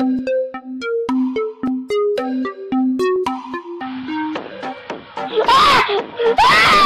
Ah! Ah!